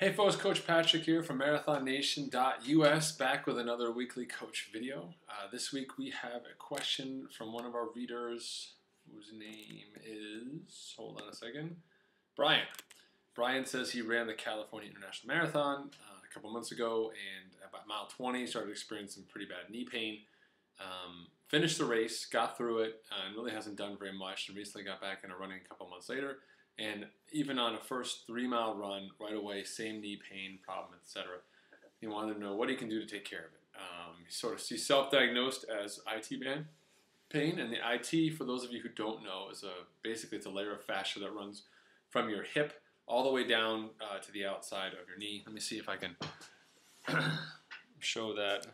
Hey folks, Coach Patrick here from MarathonNation.us, back with another weekly coach video. Uh, this week we have a question from one of our readers whose name is, hold on a second, Brian. Brian says he ran the California International Marathon uh, a couple months ago and about mile 20 started experiencing pretty bad knee pain. Um, finished the race, got through it, uh, and really hasn't done very much and recently got back into running a couple months later and even on a first three mile run, right away, same knee pain problem, etc. He wanted to know what he can do to take care of it. Um, he sort of he's self-diagnosed as IT band pain, and the IT, for those of you who don't know, is a basically it's a layer of fascia that runs from your hip all the way down uh, to the outside of your knee. Let me see if I can show that.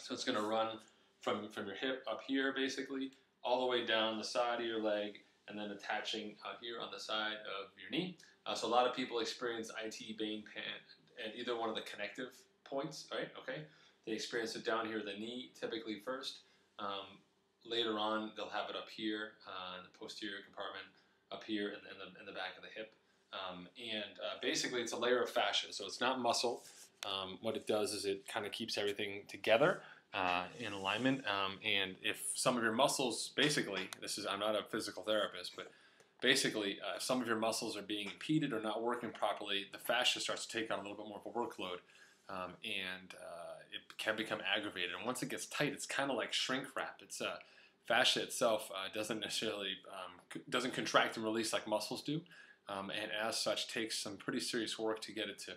So it's going to run from from your hip up here, basically, all the way down the side of your leg and then attaching out here on the side of your knee. Uh, so a lot of people experience IT band pain at either one of the connective points, right? Okay, they experience it down here, the knee typically first. Um, later on, they'll have it up here uh, in the posterior compartment, up here in, in, the, in the back of the hip. Um, and uh, basically, it's a layer of fascia, so it's not muscle. Um, what it does is it kind of keeps everything together uh, in alignment. Um, and if some of your muscles, basically, this is I'm not a physical therapist, but basically, uh, some of your muscles are being impeded or not working properly, the fascia starts to take on a little bit more of a workload, um, and uh, it can become aggravated. And once it gets tight, it's kind of like shrink wrap. It's uh, fascia itself uh, doesn't necessarily um, doesn't contract and release like muscles do, um, and as such, takes some pretty serious work to get it to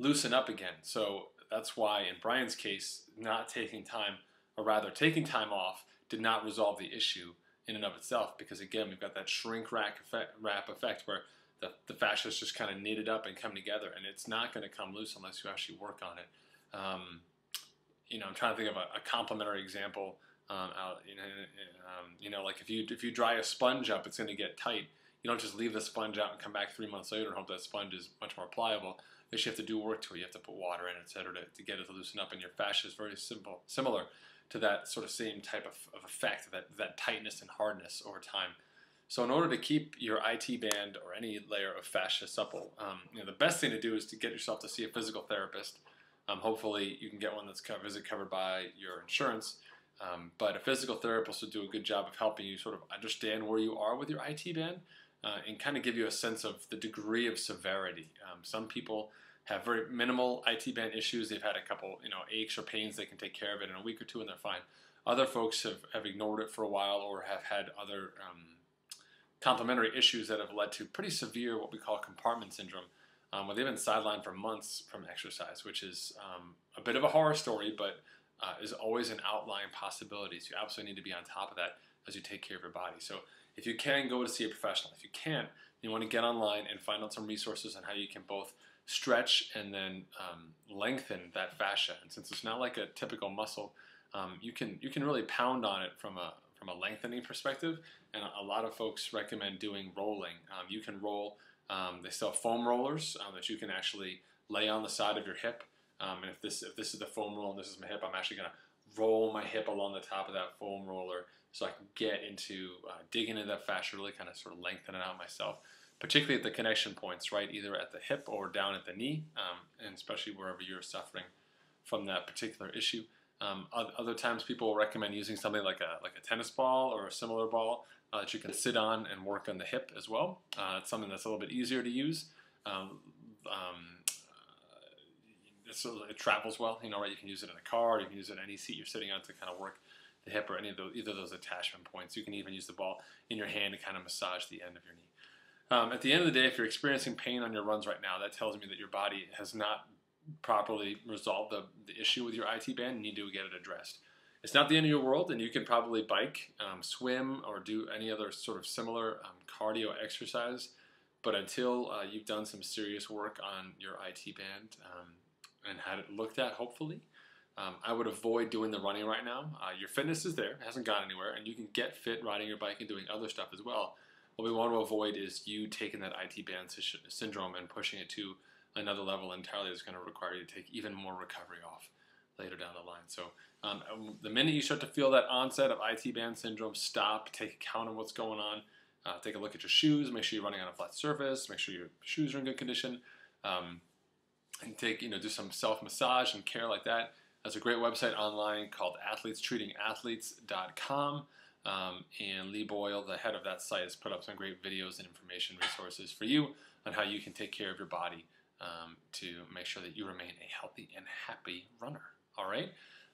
loosen up again. So that's why in Brian's case, not taking time, or rather taking time off, did not resolve the issue in and of itself because again, we've got that shrink wrap effect, wrap effect where the, the fascia is just kind of knitted up and come together, and it's not going to come loose unless you actually work on it. Um, you know, I'm trying to think of a, a complementary example. Um, out, you know, um, you know, like if you if you dry a sponge up, it's going to get tight. You don't just leave the sponge out and come back three months later and hope that sponge is much more pliable You actually have to do work to it. You have to put water in, etc., to, to get it to loosen up. And your fascia is very simple, similar to that sort of same type of, of effect, that, that tightness and hardness over time. So in order to keep your IT band or any layer of fascia supple, um, you know, the best thing to do is to get yourself to see a physical therapist. Um, hopefully you can get one that's covered, is it covered by your insurance. Um, but a physical therapist will do a good job of helping you sort of understand where you are with your IT band uh, and kind of give you a sense of the degree of severity. Um, some people have very minimal IT band issues. They've had a couple, you know, aches or pains. They can take care of it in a week or two, and they're fine. Other folks have, have ignored it for a while or have had other um, complementary issues that have led to pretty severe what we call compartment syndrome, um, where they've been sidelined for months from exercise, which is um, a bit of a horror story, but uh, is always an outlying possibility. So you absolutely need to be on top of that as you take care of your body. So if you can, go to see a professional. If you can't, you want to get online and find out some resources on how you can both stretch and then um, lengthen that fascia. And since it's not like a typical muscle, um, you can you can really pound on it from a from a lengthening perspective. And a lot of folks recommend doing rolling. Um, you can roll. Um, they sell foam rollers um, that you can actually lay on the side of your hip. Um, and if this if this is the foam roll and this is my hip, I'm actually going to roll my hip along the top of that foam roller so I can get into uh, digging into that fascia, really kind of sort of lengthen it out myself, particularly at the connection points, right? Either at the hip or down at the knee, um, and especially wherever you're suffering from that particular issue. Um, other times, people will recommend using something like a like a tennis ball or a similar ball uh, that you can sit on and work on the hip as well. Uh, it's something that's a little bit easier to use. Um, um it travels well, you know, right? You can use it in a car, you can use it in any seat you're sitting on to kind of work the hip or any of those, either of those attachment points. You can even use the ball in your hand to kind of massage the end of your knee. Um, at the end of the day, if you're experiencing pain on your runs right now, that tells me that your body has not properly resolved the, the issue with your IT band. You need to get it addressed. It's not the end of your world, and you can probably bike, um, swim, or do any other sort of similar um, cardio exercise. But until uh, you've done some serious work on your IT band um, and had it looked at, hopefully, um, I would avoid doing the running right now. Uh, your fitness is there, it hasn't gone anywhere, and you can get fit riding your bike and doing other stuff as well. What we want to avoid is you taking that IT band syndrome and pushing it to another level entirely that's going to require you to take even more recovery off later down the line. So um, um the minute you start to feel that onset of IT band syndrome, stop, take account of what's going on, uh, take a look at your shoes, make sure you're running on a flat surface, make sure your shoes are in good condition, um, and take you know do some self massage and care like that. That's a great website online called athletestreatingathletes.com. Um, and Lee Boyle, the head of that site, has put up some great videos and information resources for you on how you can take care of your body um, to make sure that you remain a healthy and happy runner. All right.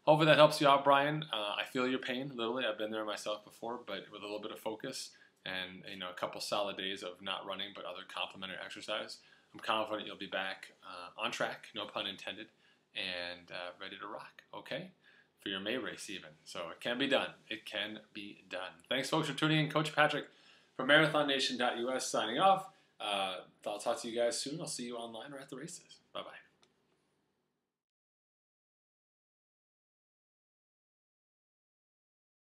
Hopefully that helps you out, Brian. Uh, I feel your pain, literally. I've been there myself before, but with a little bit of focus and you know a couple solid days of not running but other complementary exercise, I'm confident you'll be back uh, on track, no pun intended, and uh, ready to rock. Okay, for your May race even. So it can be done. It can be done. Thanks, folks, for tuning in. Coach Patrick from MarathonNation.us signing off. Uh, I'll talk to you guys soon. I'll see you online or at the races. Bye bye.